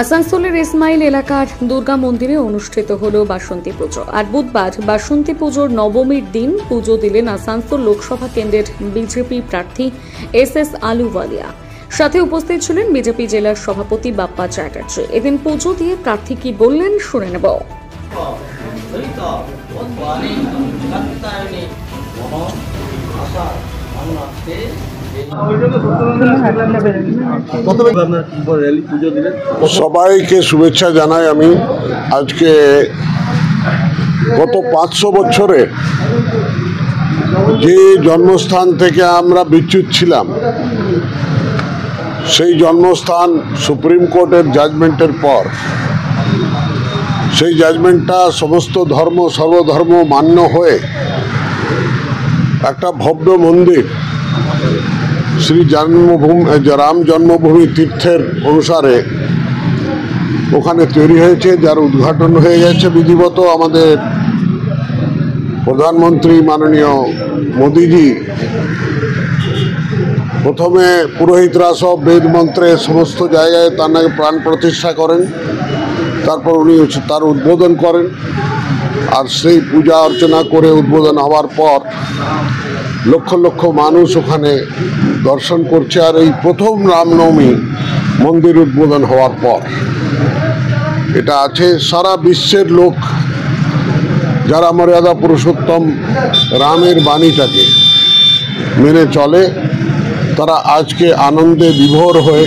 আসানসোলের ইসমাইল এলাকার দুর্গা মন্দিরে অনুষ্ঠিত হল বাসন্তী পুজো। আর বুধবার বাসন্তী পুজোর নবমীর দিন পুজো দিলেন আসানসোল লোকসভা কেন্দ্রের বিজেপি প্রার্থী এস এস আলুওয়ালিয়া। সাথে উপস্থিত ছিলেন বিজেপি জেলার সভাপতি বাপ্পা চ্যাটার্জি। এদিন পুজো দিয়ে প্রার্থী কি বললেন শুনে নেব। আশা সবাইকে শুভেচ্ছা জানাই আমি। আজকে গত পাঁচশো বছরে যে জন্মস্থান থেকে আমরা বিচ্যুত ছিলাম, সেই জন্মস্থান সুপ্রিম কোর্টের জাজমেন্টের পর, সেই জাজমেন্টটা সমস্ত ধর্ম, সর্বধর্ম মান্য হয়ে একটা ভব্য মন্দির শ্রী জন্মভূমি রাম জন্মভূমি তীর্থের অনুসারে ওখানে তৈরি হয়েছে, যার উদ্ঘাটন হয়ে গেছে বিধিবত আমাদের প্রধানমন্ত্রী মাননীয় মোদিজি। প্রথমে পুরোহিতরা সব বেদ মন্ত্রে সমস্ত জায়গায় তার নাকি প্রাণ প্রতিষ্ঠা করেন, তারপর উনি তার উদ্বোধন করেন। আর সেই পূজা অর্চনা করে উদ্বোধন হওয়ার পর লক্ষ লক্ষ মানুষ ওখানে দর্শন করছে আর এই প্রথম রামনবমী মন্দির উদ্বোধন হওয়ার পর। এটা আছে সারা বিশ্বের লোক যারা মর্যাদা পুরুষোত্তম রামের বাণীটাকে মেনে চলে, তারা আজকে আনন্দে বিভোর হয়ে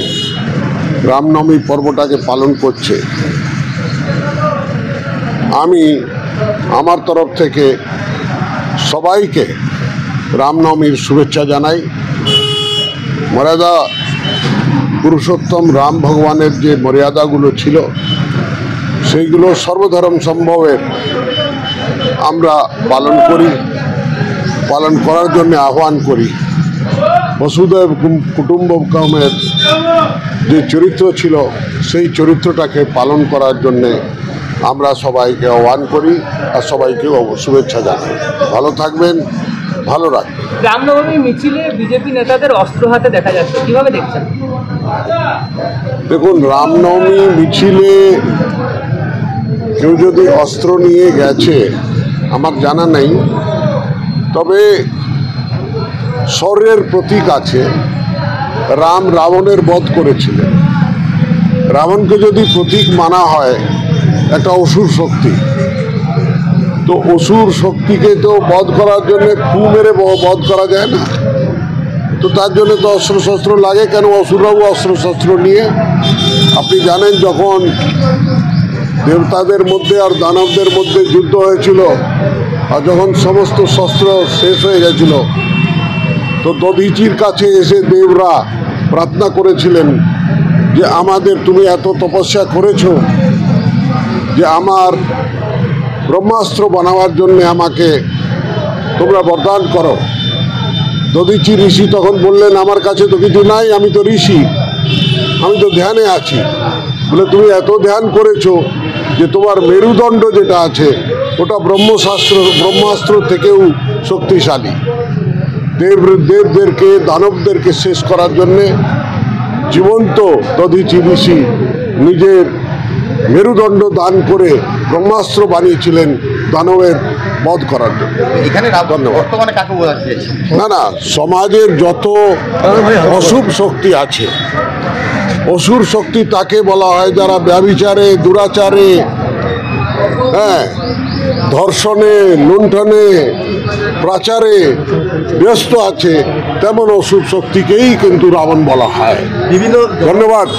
রামনবমী পর্বটাকে পালন করছে। আমি আমার তরফ থেকে সবাইকে রামনবমীর শুভেচ্ছা জানাই। মর্যাদা পুরুষোত্তম রাম ভগবানের যে মর্যাদাগুলো ছিল, সেইগুলো সর্বধর্ম সম্ভবের আমরা পালন করি, পালন করার জন্য আহ্বান করি। বসুদেব কুম- কুটুম্বকমের যে চরিত্র ছিল, সেই চরিত্রটাকে পালন করার জন্যে আমরা সবাইকে আহ্বান করি আর সবাইকে শুভেচ্ছা জানাই। ভালো থাকবেন ভালো রাখবেন। রামনবমী মিছিলে বিজেপি নেতাদের অস্ত্র হাতে দেখা যাচ্ছে কীভাবে দেখছেন? দেখুন রামনবমী মিছিলে কেউ যদি অস্ত্র নিয়ে গেছে আমার জানা নেই। তবে স্বর্ণের প্রতীক আছে। রাম রাবণের বধ করেছিলেন। রাবণকে যদি প্রতীক মানা হয় একটা অসুর শক্তি। তো অসুর শক্তিকে তো বধ করার জন্য ফু মেরে বধ করা যায় না। তো তার জন্য তো অস্ত্র শস্ত্র লাগে, কেন অসুররাও অস্ত্র শস্ত্র নিয়ে? আপনি জানেন যখন দেবতাদের মধ্যে আর দানবদের মধ্যে যুদ্ধ হয়েছিল, আর যখন সমস্ত শস্ত্র শেষ হয়ে গেছিল, তো দধিচির কাছে এসে দেবরা প্রার্থনা করেছিলেন যে, আমাদের তুমি এত তপস্যা করেছ যে আমার ব্রহ্মাস্ত্র বানাবার জন্য আমাকে তোমরা বরদান করো। দদিচি ঋষি তখন বললেন, আমার কাছে তো কিছু নাই, আমি তো ঋষি, আমি তো ধ্যানে আছি। বলে, তুমি এত ধ্যান করেছ যে তোমার মেরুদণ্ড যেটা আছে, ওটা ব্রহ্মশাস্ত্র, ব্রহ্মাস্ত্র থেকেও শক্তিশালী। দেব দেবদেরকে, দানবদেরকে শেষ করার জন্যে জীবন্ত দধিচি ঋষি নিজের মেরুদণ্ড দান করে ব্রহ্মাস্ত্র বানিয়েছিলেন দানবের বধ করার জন্য। এখানে বর্তমানে কাকে বোঝাতে না না সমাজের যত অশুভ শক্তি আছে অসুর শক্তি তাকে বলা হয় যারা ব্যবিচারে দুরাচারে হ্যাঁ ধর্ষণে লুণ্ঠনে প্রাচারে ব্যস্ত আছে তেমন অশুভ শক্তিকেই কিন্তু রাবণ বলা হয়। বিভিন্ন ধন্যবাদ।